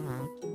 Mhm.